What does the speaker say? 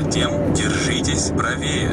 затем держитесь правее.